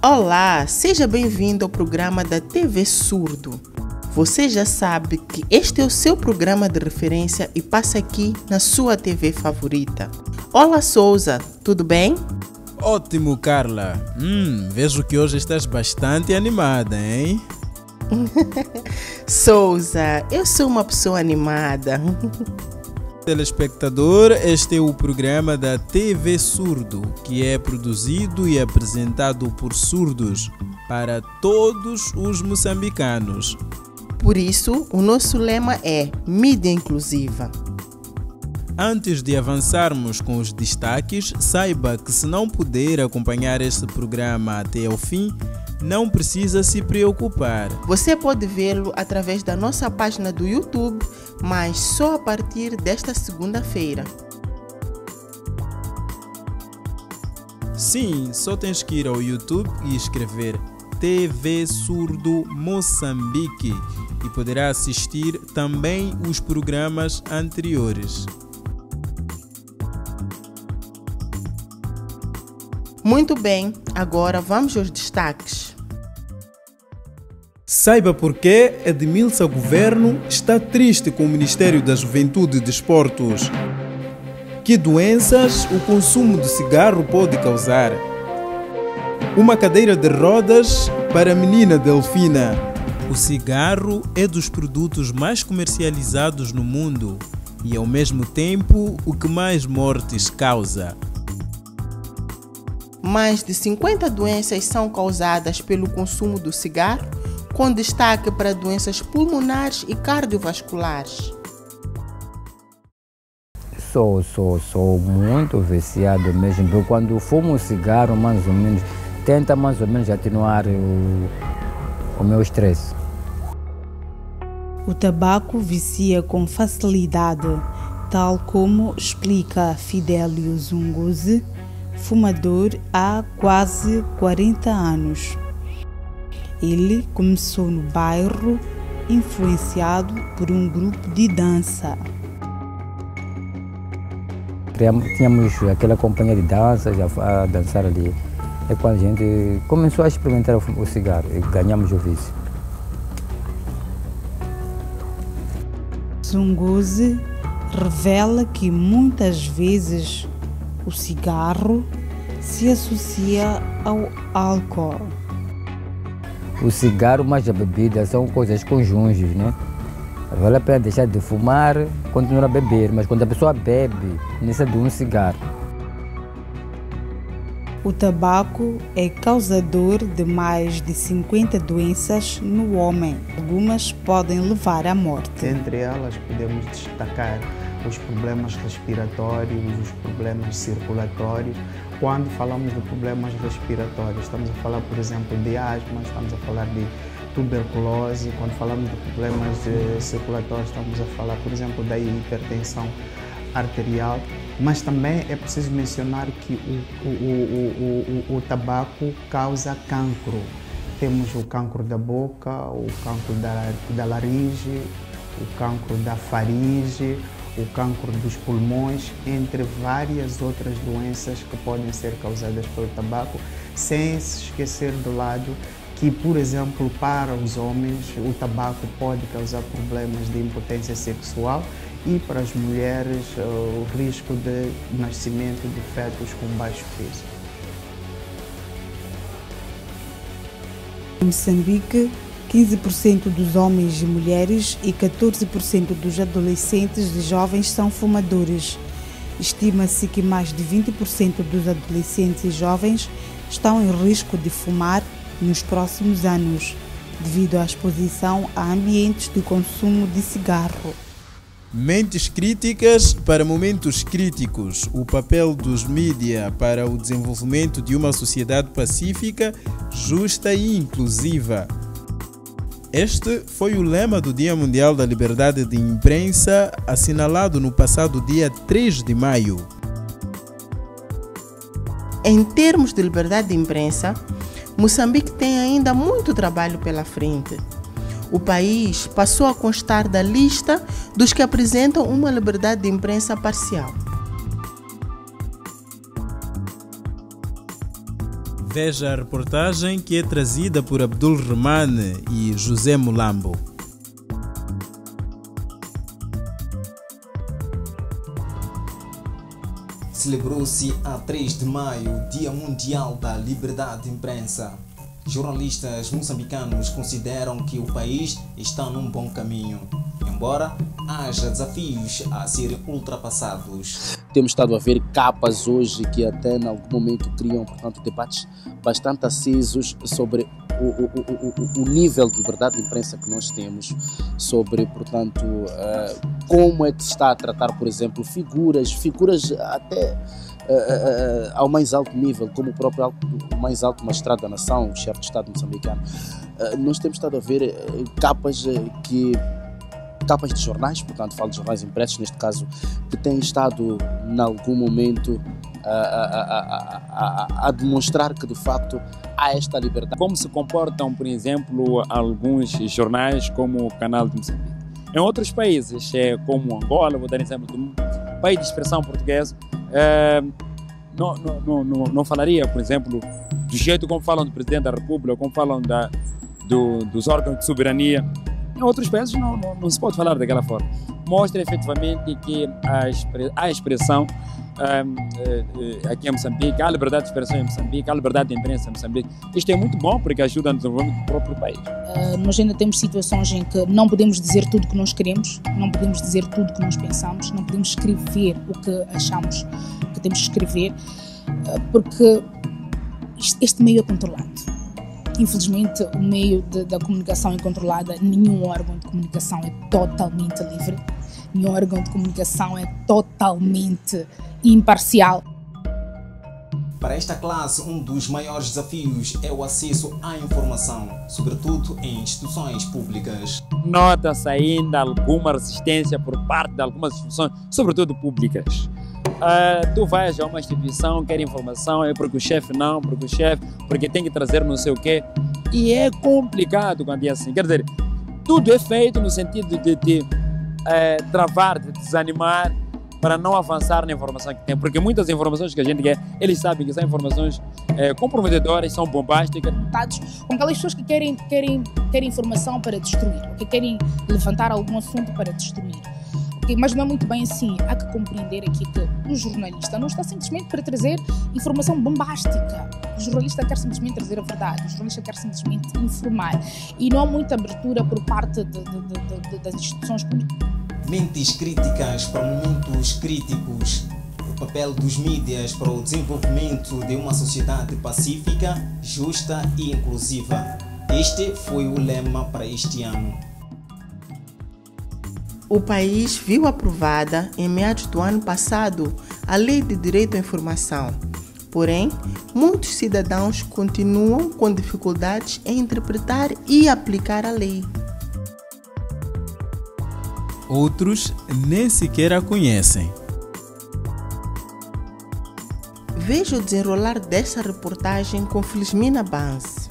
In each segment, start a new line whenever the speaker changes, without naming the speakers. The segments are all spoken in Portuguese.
Olá, seja bem-vindo ao programa da TV Surdo. Você já sabe que este é o seu programa de referência e passa aqui na sua TV favorita. Olá, Souza, tudo bem?
Ótimo, Carla. Hum, vejo que hoje estás bastante animada, hein?
Souza, eu sou uma pessoa animada.
Telespectador, este é o programa da TV Surdo, que é produzido e apresentado por surdos para todos os moçambicanos.
Por isso, o nosso lema é Mídia Inclusiva.
Antes de avançarmos com os destaques, saiba que se não puder acompanhar este programa até ao fim, não precisa se preocupar.
Você pode vê-lo através da nossa página do YouTube, mas só a partir desta segunda-feira.
Sim, só tens que ir ao YouTube e escrever TV Surdo Moçambique e poderá assistir também os programas anteriores.
Muito bem, agora vamos aos destaques.
Saiba por que Edmilson Governo está triste com o Ministério da Juventude e Desportos. Que doenças o consumo de cigarro pode causar? Uma cadeira de rodas para a menina Delfina. O cigarro é dos produtos mais comercializados no mundo e, ao mesmo tempo, o que mais mortes causa.
Mais de 50 doenças são causadas pelo consumo do cigarro, com destaque para doenças pulmonares e cardiovasculares.
Sou, sou, sou muito viciado mesmo. Eu, quando fumo um cigarro, mais ou menos, tenta mais ou menos atenuar o, o meu estresse.
O tabaco vicia com facilidade, tal como explica Fidelio Zunguzi, fumador há quase 40 anos. Ele começou no bairro, influenciado por um grupo de dança.
Tínhamos aquela companhia de dança já a dançar ali. É quando a gente começou a experimentar o cigarro e ganhamos o vício.
Zunguzi revela que muitas vezes o cigarro se associa ao álcool.
O cigarro mais a bebida são coisas conjuntas, né? Vale a pena deixar de fumar, continuar a beber, mas quando a pessoa bebe, necessita de um cigarro.
O tabaco é causador de mais de 50 doenças no homem. Algumas podem levar à morte.
Entre elas, podemos destacar os problemas respiratórios, os problemas circulatórios. Quando falamos de problemas respiratórios, estamos a falar, por exemplo, de asma, estamos a falar de tuberculose. Quando falamos de problemas circulatórios, estamos a falar, por exemplo, da hipertensão arterial. Mas também é preciso mencionar que o, o, o, o, tabaco causa cancro. Temos o cancro da boca, o cancro da, da laringe, o cancro da faringe, o cancro dos pulmões, entre várias outras doenças que podem ser causadas pelo tabaco, sem se esquecer do lado que, por exemplo, para os homens, o tabaco pode causar problemas de impotência sexual e para as mulheres o risco de nascimento de fetos com baixo peso.
Moçambique, 15% dos homens e mulheres e 14% dos adolescentes e jovens são fumadores. Estima-se que mais de 20% dos adolescentes e jovens estão em risco de fumar nos próximos anos, devido à exposição a ambientes de consumo de cigarro.
Mentes críticas para momentos críticos. O papel dos mídia para o desenvolvimento de uma sociedade pacífica, justa e inclusiva. Este foi o lema do Dia Mundial da Liberdade de Imprensa, assinalado no passado dia 3 de maio.
Em termos de liberdade de imprensa, Moçambique tem ainda muito trabalho pela frente. O país passou a constar da lista dos que apresentam uma liberdade de imprensa parcial.
Veja a reportagem que é trazida por Abdul Rahman e José Mulambo.
Celebrou-se a 3 de maio, Dia Mundial da Liberdade de Imprensa. Jornalistas moçambicanos consideram que o país está num bom caminho, embora haja desafios a serem ultrapassados.
Temos estado a ver capas hoje que até em algum momento criam, portanto, debates bastante acesos sobre o, o, o, o, nível de liberdade de imprensa que nós temos, sobre, portanto, uh, como é que se está a tratar, por exemplo, figuras, figuras até ao mais alto nível, como o próprio alto, o mais alto magistrado da nação, o chefe de Estado moçambicano. nós temos estado a ver capas que capas de jornais, portanto falo de jornais impressos neste caso, que têm estado em algum momento a, a, a, a, demonstrar que de facto há esta liberdade.
Como se comportam, por exemplo, alguns jornais como o Canal de Moçambique. Em outros países, é como Angola, vou dar exemplo um país de expressão portuguesa, é, não, não, não, não falaria, por exemplo, do jeito como falam do Presidente da República, como falam da, do, dos órgãos de soberania. Em outros países não, não, não, se pode falar daquela forma. Mostra efetivamente que a, a expressão eh, eh, aqui em Moçambique, há liberdade de expressão em Moçambique, há liberdade de imprensa em Moçambique. Isto é muito bom porque ajuda no desenvolvimento do próprio país.
Uh, nós ainda temos situações em que não podemos dizer tudo o que nós queremos, não podemos dizer tudo o que nós pensamos, não podemos escrever o que achamos que temos que escrever, uh, porque este meio é controlado. Infelizmente, o meio de, da comunicação é controlado, nenhum órgão de comunicação é totalmente livre, nenhum órgão de comunicação é totalmente imparcial.
Para esta classe, um dos maiores desafios é o acesso à informação, sobretudo em instituições públicas.
Nota-se ainda alguma resistência por parte de algumas instituições, sobretudo públicas. Uh, tu vais a uma instituição, quer informação, é porque o chefe não, porque o chefe, porque tem que trazer não sei o quê. E é complicado quando é assim. Quer dizer, tudo é feito no sentido de te uh, travar, de desanimar, para não avançar na informação que tem, porque muitas informações que a gente quer, eles sabem que são informações é, comprometedoras, são bombásticas.
Com aquelas pessoas que querem, querem, querem informação para destruir, que querem levantar algum assunto para destruir. Mas não é muito bem assim. Há que compreender aqui que o jornalista não está simplesmente para trazer informação bombástica. O jornalista quer simplesmente trazer a verdade, o jornalista quer simplesmente informar. E não há muita abertura por parte de, de, de, das instituições públicas
mentes críticas para momentos críticos, o papel dos mídias para o desenvolvimento de uma sociedade pacífica, justa e inclusiva. Este foi o lema para este ano.
O país viu aprovada, em meados do ano passado, a Lei de Direito à Informação. Porém, muitos cidadãos continuam com dificuldades em interpretar e aplicar a lei.
Outros nem sequer a conhecem.
Veja o desenrolar desta reportagem com Felizmina Banz.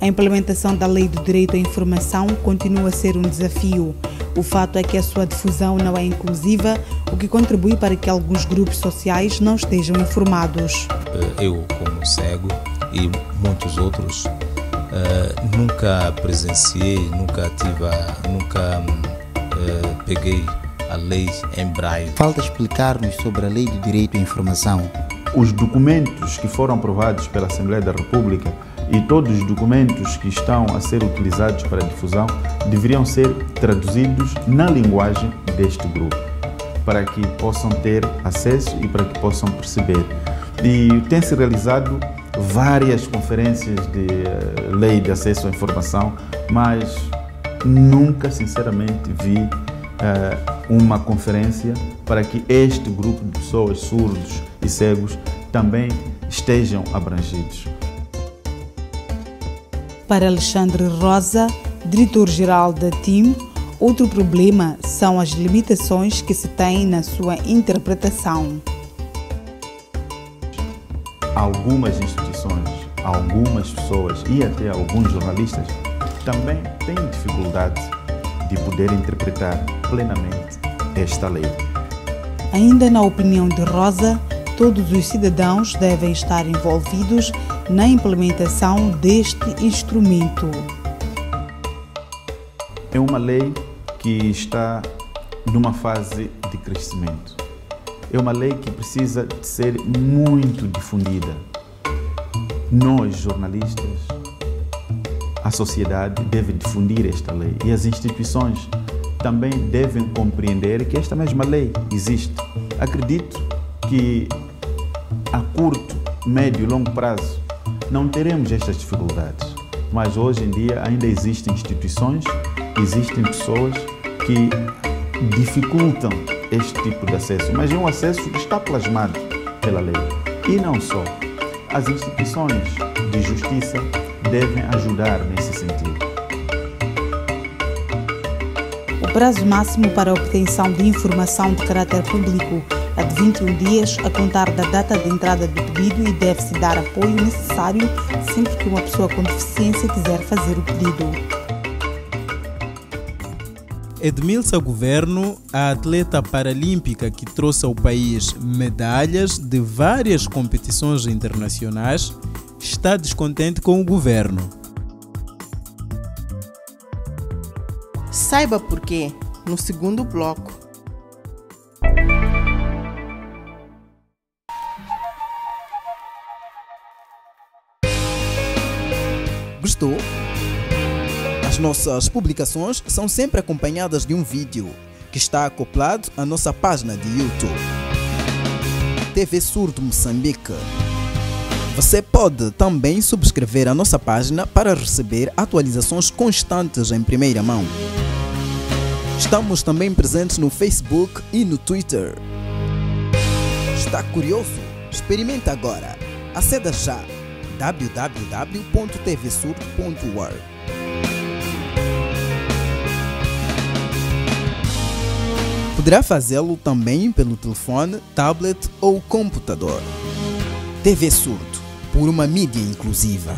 A implementação da Lei do Direito à Informação continua a ser um desafio. O fato é que a sua difusão não é inclusiva, o que contribui para que alguns grupos sociais não estejam informados.
Eh, eu, como cego, e muitos outros, eh, nunca presenciei, nunca tive, nunca eh, peguei a lei em braille.
Falta explicar-nos sobre a lei do direito à informação.
Os documentos que foram aprovados pela Assembleia da República e todos os documentos que estão a ser utilizados para difusão deveriam ser traduzidos na linguagem deste grupo, para que possam ter acesso e para que possam perceber. E tem-se realizado várias conferências de uh, lei de acesso à informação, mas nunca, sinceramente, vi uh, uma conferência para que este grupo de pessoas surdos e cegos também estejam abrangidos.
Para Alexandre Rosa, diretor-geral da TIM, outro problema são as limitações que se têm na sua interpretação.
Algumas instituições, algumas pessoas e até alguns jornalistas também têm dificuldade de poder interpretar plenamente esta lei.
Ainda na opinião de Rosa, todos os cidadãos devem estar envolvidos na implementação deste instrumento.
É uma lei que está numa fase de crescimento. É uma lei que precisa de ser muito difundida. Nós, jornalistas, a sociedade deve difundir esta lei e as instituições também devem compreender que esta mesma lei existe. Acredito que a curto, médio e longo prazo não teremos estas dificuldades, mas hoje em dia ainda existem instituições, existem pessoas que dificultam este tipo de acesso, mas é um acesso que está plasmado pela lei. E não só. As instituições de justiça devem ajudar nesse sentido.
O prazo máximo para a obtenção de informação de caráter público é de 21 dias a contar da data de entrada do pedido e deve-se dar apoio necessário sempre que uma pessoa com deficiência quiser fazer o pedido.
Edmilsa Governo, a atleta paralímpica que trouxe ao país medalhas de várias competições internacionais, está descontente com o governo.
Saiba por quê no segundo bloco.
Gostou? As nossas publicações são sempre acompanhadas de um vídeo que está acoplado à nossa página de YouTube. TV Surdo Moçambique. Você pode também subscrever a nossa página para receber atualizações constantes em primeira mão. Estamos também presentes no Facebook e no Twitter. Está curioso? Experimente agora. Aceda já www.tvsurdo.org. Poderá fazê-lo também pelo telefone, tablet ou computador. TV Surdo, por uma mídia inclusiva.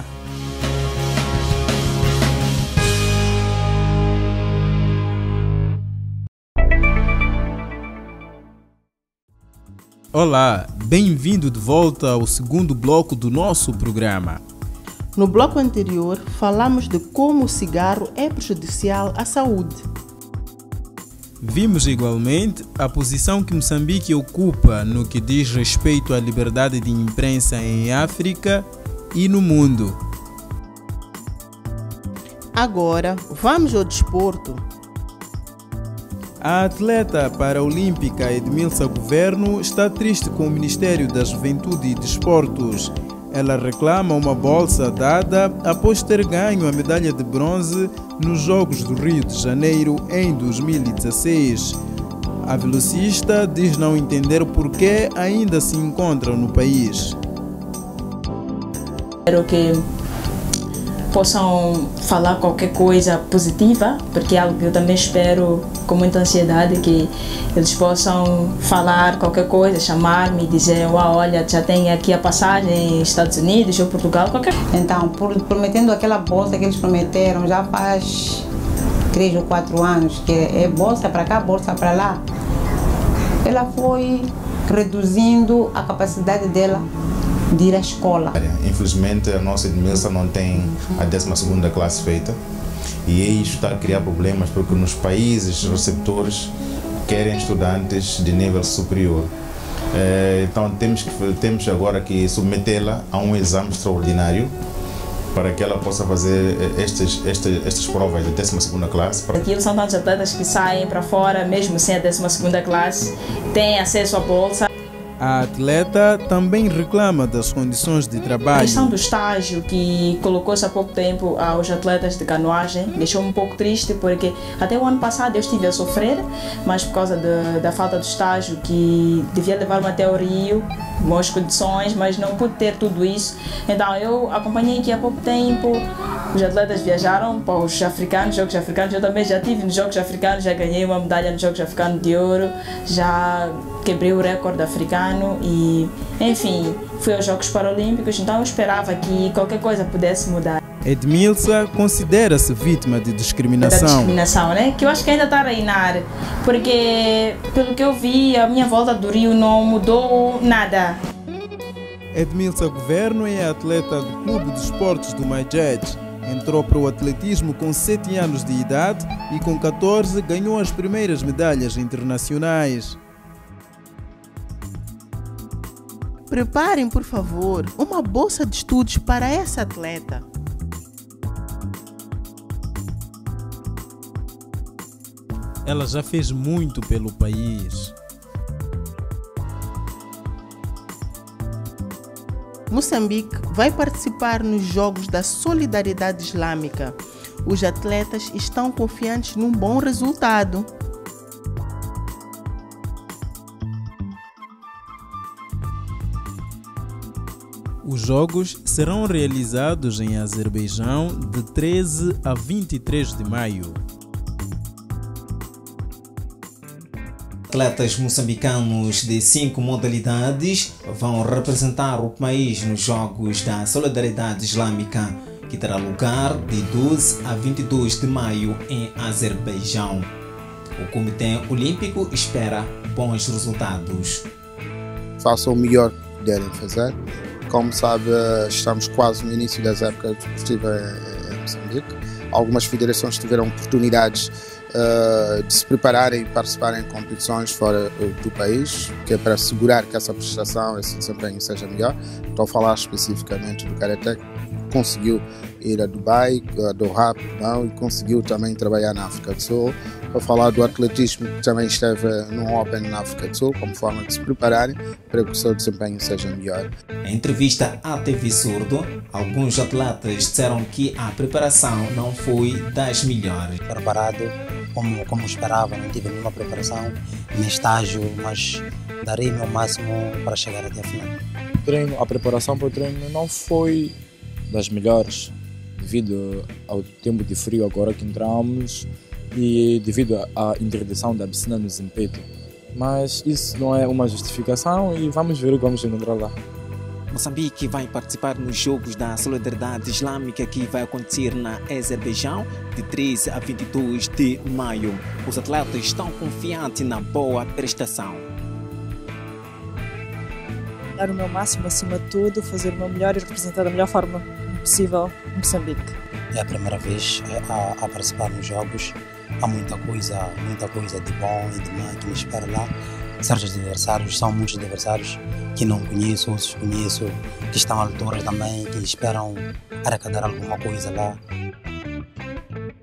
Olá, bem-vindo de volta ao segundo bloco do nosso programa.
No bloco anterior, falamos de como o cigarro é prejudicial à saúde.
Vimos igualmente a posição que Moçambique ocupa no que diz respeito à liberdade de imprensa em África e no mundo.
Agora, vamos ao desporto.
A atleta paraolímpica Edmilsa Governo está triste com o Ministério da Juventude e Desportos. Ela reclama uma bolsa dada após ter ganho a medalha de bronze nos Jogos do Rio de Janeiro em 2016. A velocista diz não entender por que ainda se encontra no país.
Espero que possam falar qualquer coisa positiva, porque é algo que eu também espero com muita ansiedade que eles possam falar qualquer coisa, chamar-me, dizer, Uau, olha, já tem aqui a passagem em Estados Unidos ou Portugal, qualquer
Então, prometendo aquela bolsa que eles prometeram já faz três ou quatro anos, que é bolsa para cá, bolsa para lá, ela foi reduzindo a capacidade dela de ir à escola.
Infelizmente, a nossa Edmilson não tem a 12 classe feita e isso está a criar problemas porque nos países receptores querem estudantes de nível superior. Então temos, que, temos agora que submetê-la a um exame extraordinário para que ela possa fazer estas, estas, estas provas de 12 classe.
Aquilo são tantos atletas que saem para fora, mesmo sem a 12 classe, têm acesso à bolsa.
A atleta também reclama das condições de trabalho.
A questão do estágio que colocou-se há pouco tempo aos atletas de canoagem deixou-me um pouco triste porque até o ano passado eu estive a sofrer, mas por causa de, da falta de estágio que devia levar-me até o Rio, boas condições, mas não pude ter tudo isso. Então eu acompanhei aqui há pouco tempo, os atletas viajaram para os africanos, Jogos Africanos, eu também já tive nos Jogos Africanos, já ganhei uma medalha nos Jogos Africanos de ouro, já quebrei o recorde africano e, enfim, fui aos Jogos Paralímpicos, então eu esperava que qualquer coisa pudesse mudar.
Edmilsa considera-se vítima de discriminação.
Da discriminação, né? Que eu acho que ainda está a reinar, porque pelo que eu vi, a minha volta do Rio não mudou nada.
Edmilson Governo é atleta do Clube de Esportes do Majet. Entrou para o atletismo com 7 anos de idade e com 14 ganhou as primeiras medalhas internacionais.
Preparem, por favor, uma bolsa de estudos para essa atleta.
Ela já fez muito pelo país.
Moçambique vai participar nos Jogos da Solidariedade Islâmica. Os atletas estão confiantes num bom resultado.
Os jogos serão realizados em Azerbaijão de 13 a 23 de maio.
Atletas moçambicanos de cinco modalidades vão representar o país nos Jogos da Solidariedade Islâmica, que terá lugar de 12 a 22 de maio em Azerbaijão. O Comitê Olímpico espera bons resultados.
Façam o melhor que puderem fazer. Como sabe, estamos quase no início das épocas desportivas em Moçambique. Algumas federações tiveram oportunidades uh, de se prepararem e participarem em competições fora do país, que é para assegurar que essa prestação, esse desempenho seja melhor. Estou a falar especificamente do Karatê, conseguiu ir a Dubai, a Doha, não, e conseguiu também trabalhar na África do Sul. Para falar do atletismo, que também esteve no Open na África do Sul, como forma de se prepararem para que o seu desempenho seja melhor.
Em entrevista à TV Surdo, alguns atletas disseram que a preparação não foi das melhores.
Preparado como, como esperava, não tive nenhuma preparação, nem estágio, mas darei meu máximo para chegar até a final.
Treino, a preparação para o treino não foi das melhores, devido ao tempo de frio agora que entramos e devido à interdição da piscina no Zimpeto. Mas isso não é uma justificação e vamos ver o que vamos encontrar lá.
Moçambique vai participar nos Jogos da Solidariedade Islâmica que vai acontecer na Azerbaijão de 13 a 22 de maio. Os atletas estão confiantes na boa prestação.
Dar o meu máximo acima de tudo, fazer o meu melhor e representar da melhor forma possível Moçambique.
É a primeira vez a, a participar nos Jogos. Há muita coisa, muita coisa de bom e de mal que me espera lá certos adversários, são muitos adversários que não conheço, outros conheço, que estão à altura também, que esperam arrecadar alguma coisa lá.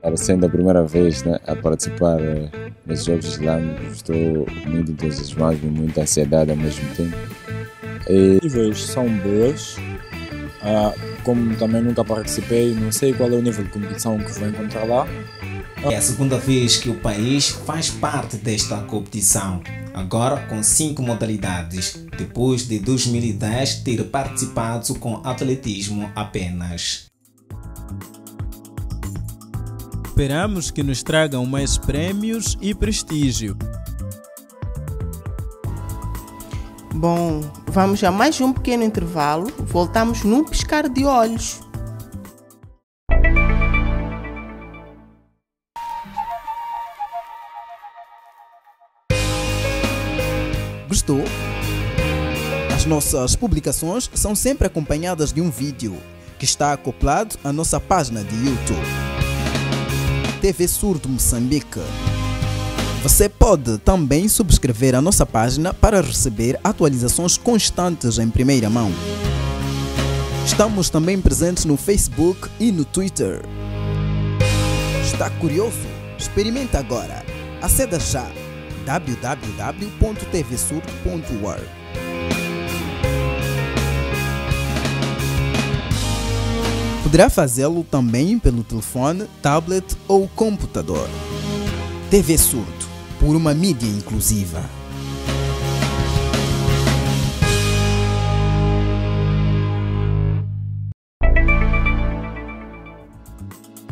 Para sendo a primeira vez né, a participar eh, nos Jogos Islâmicos, estou muito entusiasmado e muita ansiedade ao mesmo tempo. E... níveis são boas, ah, como também nunca participei, não sei qual é o nível de competição que vou encontrar lá.
É a segunda vez que o país faz parte desta competição, agora com cinco modalidades, depois de 2010 ter participado com atletismo apenas.
Esperamos que nos tragam mais prêmios e prestígio.
Bom, vamos a mais um pequeno intervalo. Voltamos num piscar de olhos.
Gostou? As nossas publicações são sempre acompanhadas de um vídeo que está acoplado à nossa página de YouTube. TV Surdo Moçambique. Você pode também subscrever a nossa página para receber atualizações constantes em primeira mão. Estamos também presentes no Facebook e no Twitter. Está curioso? Experimenta agora. Aceda já www.tvsurdo.org. Poderá fazê-lo também pelo telefone, tablet ou computador. TV Surdo, por uma mídia inclusiva.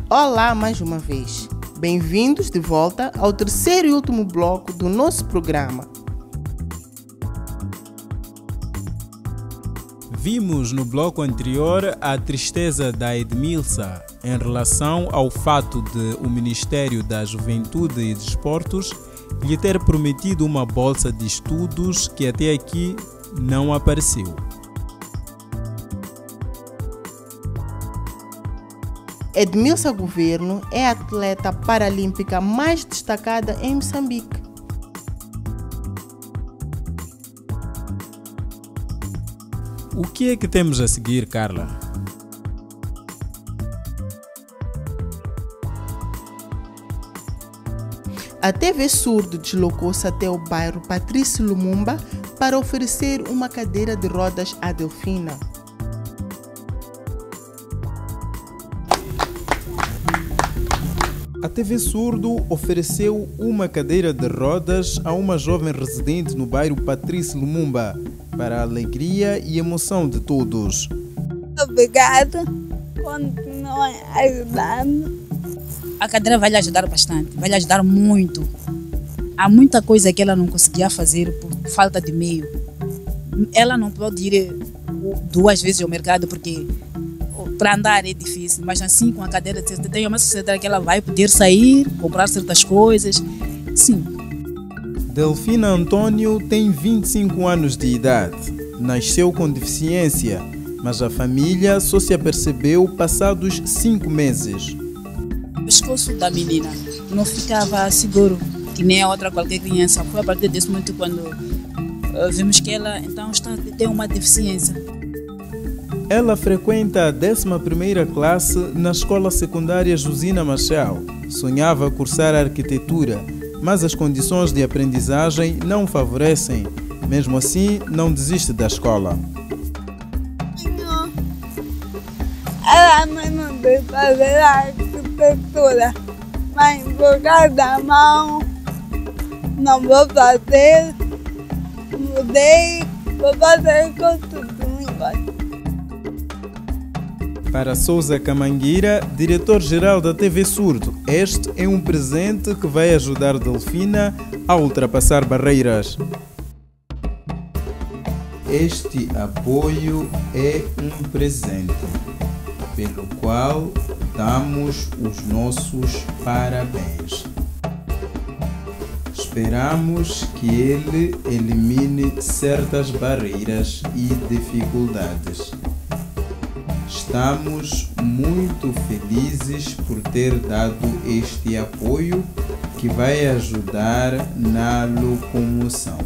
Olá mais uma vez. Bem-vindos de volta ao terceiro e último bloco do nosso programa.
Vimos no bloco anterior a tristeza da Edmilsa em relação ao fato de o Ministério da Juventude e Desportos lhe ter prometido uma bolsa de estudos que até aqui não apareceu.
Edmilsa Governo é a atleta paralímpica mais destacada em Moçambique.
O que é que temos a seguir, Carla?
A TV Surdo deslocou-se até o bairro Patrício Lumumba para oferecer uma cadeira de rodas à Delfina.
A TV Surdo ofereceu uma cadeira de rodas a uma jovem residente no bairro Patrício Lumumba, para a alegria e emoção de todos.
Obrigada, continuem ajudando.
A cadeira vai lhe ajudar bastante, vai lhe ajudar muito. Há muita coisa que ela não conseguia fazer por falta de meio. Ela não pode ir duas vezes ao mercado porque para andar é difícil, mas assim com a cadeira tem uma sociedade que ela vai poder sair, comprar certas coisas. Sim.
Delfina Antônio tem 25 anos de idade. Nasceu com deficiência, mas a família só se apercebeu passados cinco meses.
O pescoço da menina não ficava seguro, que nem a outra qualquer criança. Foi a partir desse momento quando uh, vimos que ela então está, tem uma deficiência.
Ela frequenta a 11ª classe na escola secundária Josina Machel. Sonhava cursar arquitetura, mas as condições de aprendizagem não favorecem. Mesmo assim, não desiste da escola.
Ela me mandou fazer arquitetura, mas por causa da mão, não vou fazer. Mudei, vou fazer construção
Para Souza Camangueira, diretor-geral da TV Surdo, este é um presente que vai ajudar Delfina a ultrapassar barreiras. Este apoio é um presente, pelo qual damos os nossos parabéns. Esperamos que ele elimine certas barreiras e dificuldades. Estamos muito felizes por ter dado este apoio que vai ajudar na locomoção.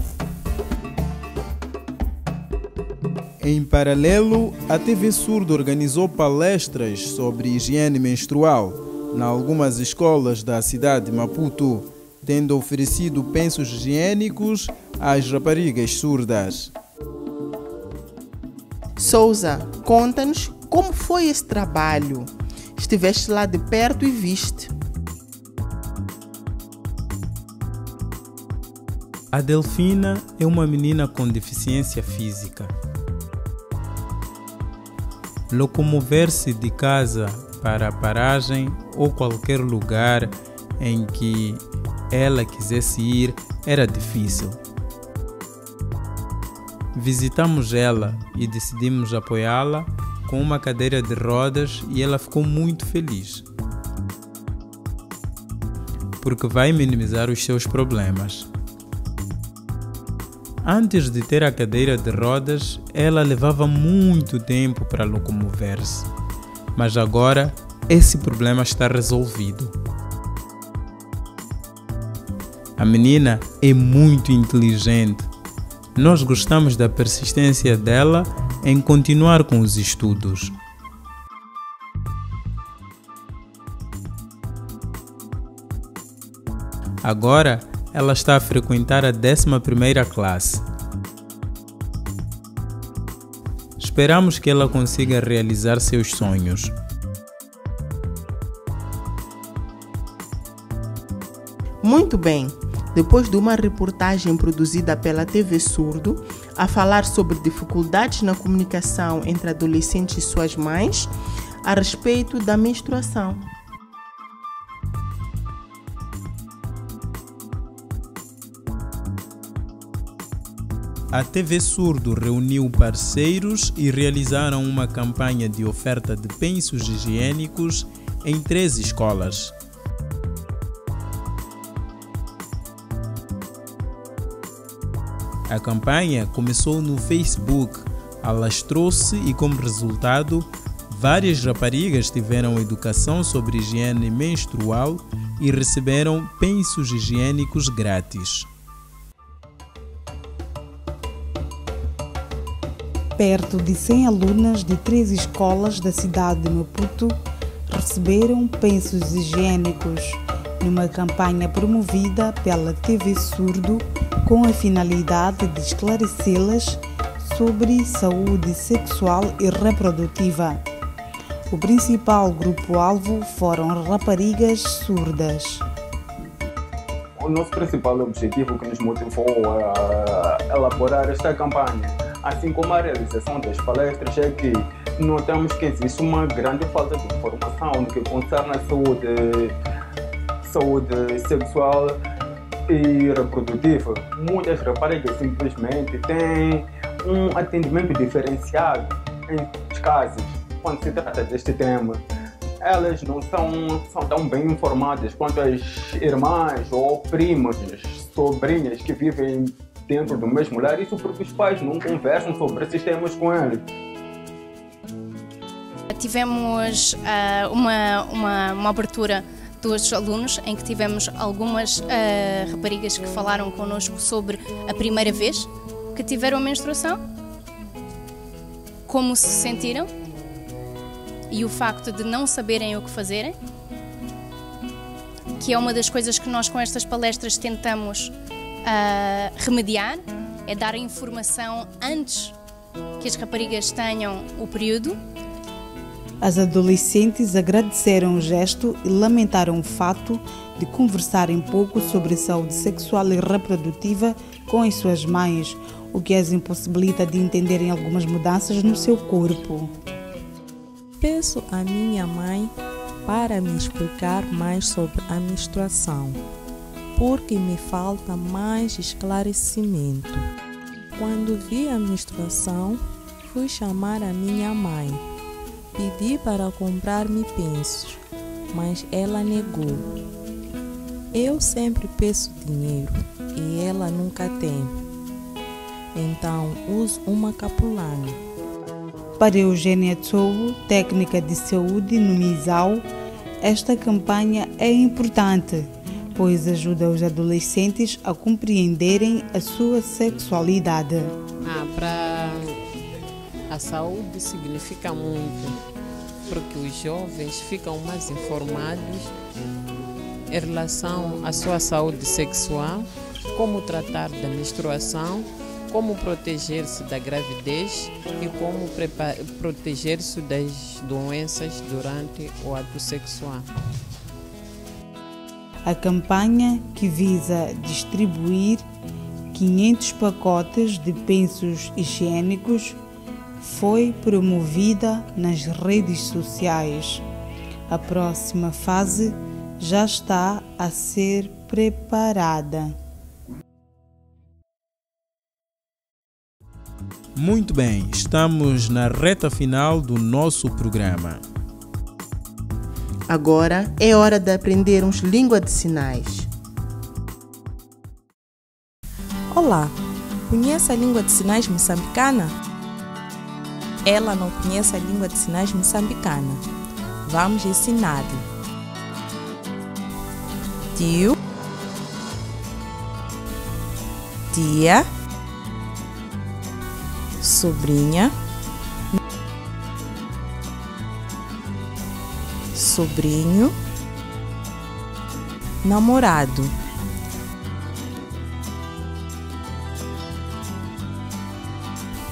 Em paralelo, a TV Surdo organizou palestras sobre higiene menstrual em algumas escolas da cidade de Maputo, tendo oferecido pensos higiênicos às raparigas surdas.
Souza, conta-nos como foi esse trabalho? Estiveste lá de perto e viste.
A Delfina é uma menina com deficiência física. Locomover-se de casa para a paragem ou qualquer lugar em que ela quisesse ir era difícil. Visitamos ela e decidimos apoiá-la com uma cadeira de rodas e ela ficou muito feliz. Porque vai minimizar os seus problemas. Antes de ter a cadeira de rodas, ela levava muito tempo para locomover-se. Mas agora esse problema está resolvido. A menina é muito inteligente. Nós gostamos da persistência dela em continuar com os estudos. Agora ela está a frequentar a 11ª classe. Esperamos que ela consiga realizar seus sonhos.
Muito bem. Depois de uma reportagem produzida pela TV Surdo, a falar sobre dificuldades na comunicação entre adolescentes e suas mães a respeito da menstruação.
A TV Surdo reuniu parceiros e realizaram uma campanha de oferta de pensos higiênicos em três escolas. A campanha começou no Facebook, alastrou-se e, como resultado, Várias raparigas tiveram educação sobre higiene menstrual e receberam pensos higiênicos grátis.
Perto de 100 alunas de três escolas da cidade de Maputo receberam pensos higiênicos numa campanha promovida pela TV Surdo com a finalidade de esclarecê-las sobre saúde sexual e reprodutiva. O principal grupo-alvo foram raparigas surdas.
O nosso principal objetivo que nos motivou a elaborar esta campanha, assim como a realização das palestras, é que notamos que existe uma grande falta de informação no que concerne a saúde, saúde sexual e reprodutiva. Muitas raparigas simplesmente têm um atendimento diferenciado em casos quando se trata deste tema. Elas não são, são tão bem informadas quanto as irmãs ou primas, sobrinhas que vivem dentro do mesmo lar, isso porque os pais não conversam sobre esses temas com eles.
Tivemos uh, uma, uma, uma abertura dos alunos em que tivemos algumas uh, raparigas que falaram connosco sobre a primeira vez que tiveram a menstruação, como se sentiram e o facto de não saberem o que fazerem, que é uma das coisas que nós com estas palestras tentamos uh, remediar, é dar informação antes que as raparigas tenham o período.
As adolescentes agradeceram o gesto e lamentaram o fato de conversarem pouco sobre saúde sexual e reprodutiva com as suas mães, o que as impossibilita de entenderem algumas mudanças no seu corpo.
Peço à minha mãe para me explicar mais sobre a menstruação, porque me falta mais esclarecimento. Quando vi a menstruação, fui chamar a minha mãe. Pedi para comprar-me pensos, mas ela negou. Eu sempre peço dinheiro e ela nunca tem. Então uso uma capulana.
Para Eugênia Tsowo, técnica de saúde no MISAU, esta campanha é importante, pois ajuda os adolescentes a compreenderem a sua sexualidade.
Ah, para a saúde significa muito, porque os jovens ficam mais informados em relação à sua saúde sexual, como tratar da menstruação como proteger-se da gravidez e como proteger-se das doenças durante o ato sexual.
A campanha, que visa distribuir 500 pacotes de pensos higiênicos, foi promovida nas redes sociais. A próxima fase já está a ser preparada.
Muito bem, estamos na reta final do nosso programa.
Agora é hora de aprendermos língua de sinais.
Olá, conhece a língua de sinais moçambicana? Ela não conhece a língua de sinais moçambicana. Vamos ensinar-lhe. Tio, tia, sobrinha, sobrinho, namorado.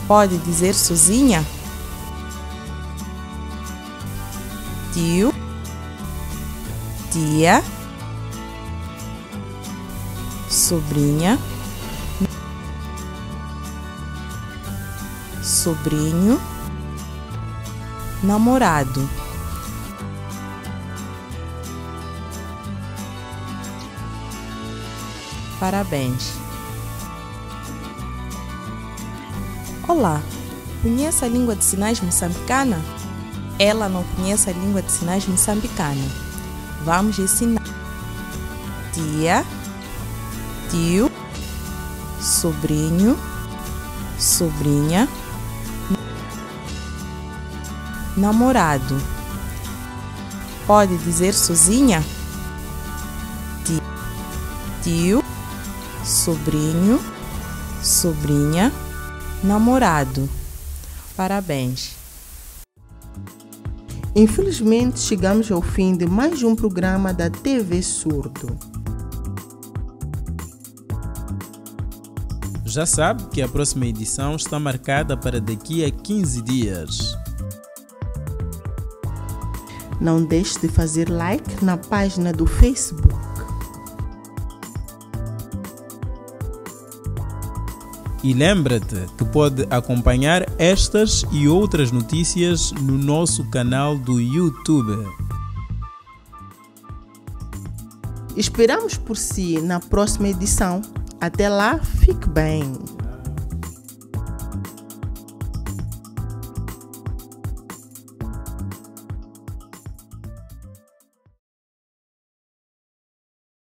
Pode dizer sozinha? Tio, tia, sobrinha. sobrinho, namorado. Parabéns. Olá, conhece a língua de sinais moçambicana? Ela não conhece a língua de sinais moçambicana. Vamos ensinar. Tia, tio, sobrinho, sobrinha, namorado. Pode dizer sozinha? Tio, sobrinho, sobrinha, namorado. Parabéns.
Infelizmente, chegamos ao fim de mais um programa da TV Surdo.
Já sabe que a próxima edição está marcada para daqui a 15 dias.
Não deixe de fazer like na página do Facebook.
E lembra-te que pode acompanhar estas e outras notícias no nosso canal do YouTube.
Esperamos por si na próxima edição. Até lá, fique bem.